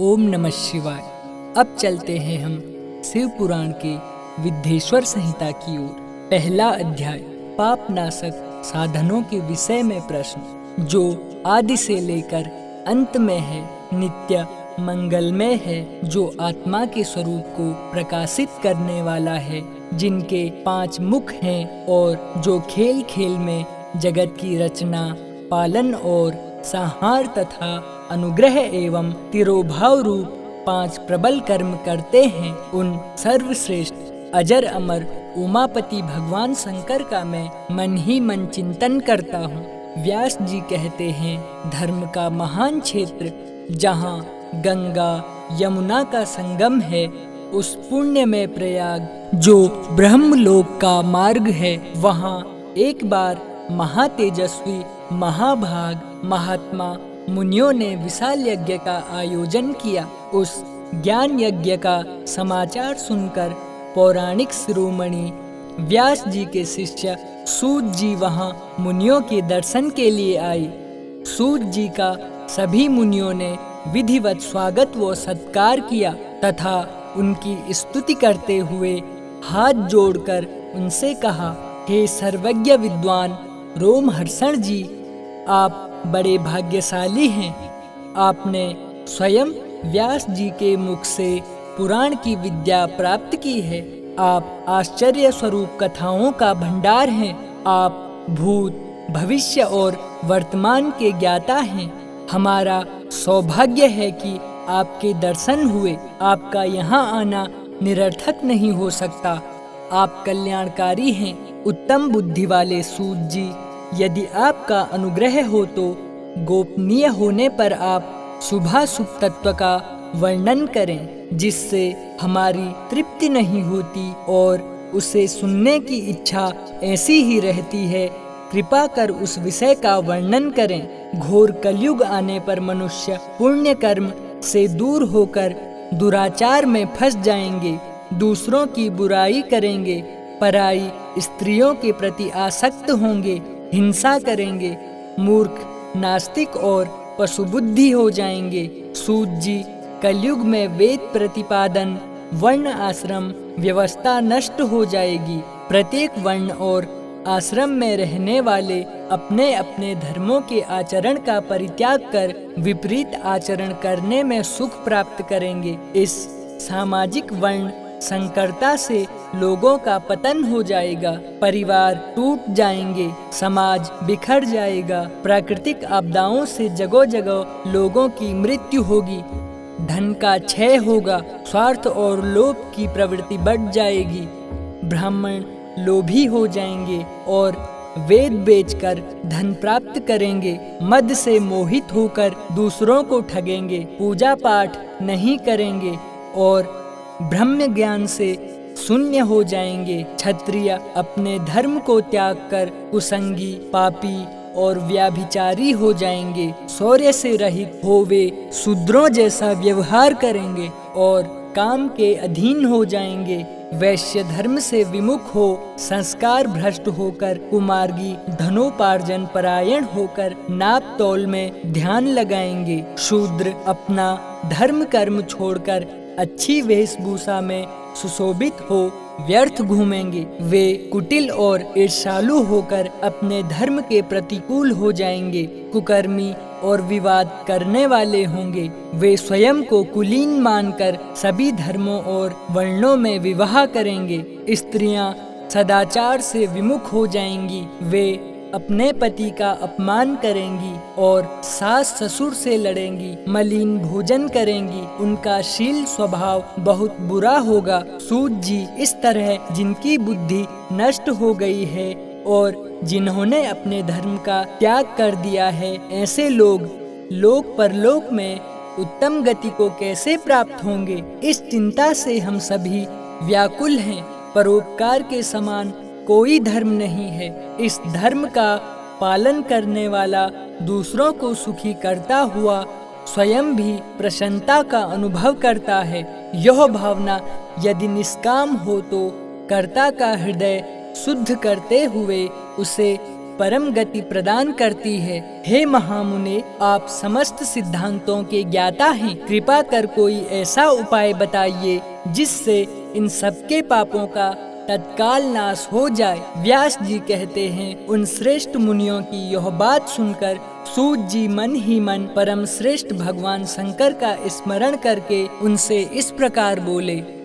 ओम नमः शिवाय। अब चलते हैं हम शिव पुराण के विद्धेश्वर संहिता की ओर। पहला अध्याय पाप नाशक साधनों के विषय में प्रश्न, जो आदि से लेकर अंत में है, नित्य मंगलमय है, जो आत्मा के स्वरूप को प्रकाशित करने वाला है, जिनके पाँच मुख हैं और जो खेल खेल में जगत की रचना, पालन और संहार तथा अनुग्रह एवं तिरोभाव रूप पाँच प्रबल कर्म करते हैं, उन सर्वश्रेष्ठ अजर अमर उमापति भगवान शंकर का मैं मन ही मन चिंतन करता हूँ। व्यास जी कहते हैं, धर्म का महान क्षेत्र, जहाँ गंगा यमुना का संगम है, उस पुण्य में प्रयाग, जो ब्रह्मलोक का मार्ग है, वहाँ एक बार महातेजस्वी, महाभाग, महात्मा मुनियों ने विशाल यज्ञ का आयोजन किया। उस ज्ञान यज्ञ का समाचार सुनकर पौराणिक शिरोमणि व्यास जी के शिष्य सूत जी वहाँ मुनियों के दर्शन के लिए आए। सूत जी का सभी मुनियों ने विधिवत स्वागत व सत्कार किया तथा उनकी स्तुति करते हुए हाथ जोड़कर उनसे कहा, हे सर्वज्ञ विद्वान रोमहर्षण जी, आप बड़े भाग्यशाली हैं। आपने स्वयं व्यास जी के मुख से पुराण की विद्या प्राप्त की है। आप आश्चर्य स्वरूप कथाओं का भंडार हैं। आप भूत, भविष्य और वर्तमान के ज्ञाता हैं। हमारा सौभाग्य है कि आपके दर्शन हुए। आपका यहाँ आना निरर्थक नहीं हो सकता। आप कल्याणकारी हैं, उत्तम बुद्धि वाले सूत जी। यदि आपका अनुग्रह हो तो गोपनीय होने पर आप शुभाशुभ तत्व का वर्णन करें, जिससे हमारी तृप्ति नहीं होती और उसे सुनने की इच्छा ऐसी ही रहती है। कृपा कर उस विषय का वर्णन करें। घोर कलयुग आने पर मनुष्य पुण्य कर्म से दूर होकर दुराचार में फंस जाएँगे, दूसरों की बुराई करेंगे, पराई स्त्रियों के प्रति आसक्त होंगे हिंसा करेंगे, मूर्ख, नास्तिक और पशुबुद्धि हो जाएँगे। सूत जी, कलयुग में वेद प्रतिपादन, वर्ण आश्रम व्यवस्था नष्ट हो जाएगी। प्रत्येक वर्ण और आश्रम में रहने वाले अपने अपने धर्मों के आचरण का परित्याग कर विपरीत आचरण करने में सुख प्राप्त करेंगे। इस सामाजिक वर्ण संकरता से लोगों का पतन हो जाएगा। परिवार टूट जाएँगे, समाज बिखर जाएगा। प्राकृतिक आपदाओं से जगह जगह लोगों की मृत्यु होगी। धन का क्षय होगा, स्वार्थ और लोभ की प्रवृत्ति बढ़ जाएगी। ब्राह्मण लोभी हो जाएँगे और वेद बेचकर धन प्राप्त करेंगे। मद से मोहित होकर दूसरों को ठगेंगे। पूजा पाठ नहीं करेंगे और ब्रह्म ज्ञान से शून्य हो जाएँगे क्षत्रिय अपने धर्म को त्याग कर कुसंगी, पापी और व्याभिचारी हो जाएँगे। शौर्य से रहित हो वे शूद्रों जैसा व्यवहार करेंगे और काम के अधीन हो जाएँगे। वैश्य धर्म से विमुख हो, संस्कार भ्रष्ट होकर कुमार्गी, धनोपार्जन परायण होकर नाप तोल में ध्यान लगाएँगे। शूद्र अपना धर्म कर्म छोड़कर अच्छी वेशभूषा में सुशोभित हो, व्यर्थ घूमेंगे। वे कुटिल और ईर्षालु होकर अपने धर्म के प्रतिकूल हो जाएँगे। कुकर्मी और विवाद करने वाले होंगे। वे स्वयं को कुलीन मानकर सभी धर्मों और वर्णों में विवाह करेंगे। स्त्रियाँ सदाचार से विमुख हो जाएँगी। वे अपने पति का अपमान करेंगी और सास ससुर से लड़ेंगी, मलिन भोजन करेंगी, उनका शील स्वभाव बहुत बुरा होगा। सूत जी, इस तरह जिनकी बुद्धि नष्ट हो गई है और जिन्होंने अपने धर्म का त्याग कर दिया है, ऐसे लोग लोक परलोक में उत्तम गति को कैसे प्राप्त होंगे? इस चिंता से हम सभी व्याकुल हैं, परोपकार के समान कोई धर्म नहीं है। इस धर्म का पालन करने वाला दूसरों को सुखी करता हुआ स्वयं भी प्रसन्नता का अनुभव करता है। यह भावना यदि निष्काम हो तो कर्ता का हृदय शुद्ध करते हुए उसे परम गति प्रदान करती है। हे महामुने, आप समस्त सिद्धांतों के ज्ञाता हैं। कृपा कर कोई ऐसा उपाय बताइए जिससे इन सबके पापों का तत्काल नाश हो जाए। व्यास जी कहते हैं, उन श्रेष्ठ मुनियों की यह बात सुनकर सूत जी मन ही मन परम श्रेष्ठ भगवान शंकर का स्मरण करके उनसे इस प्रकार बोले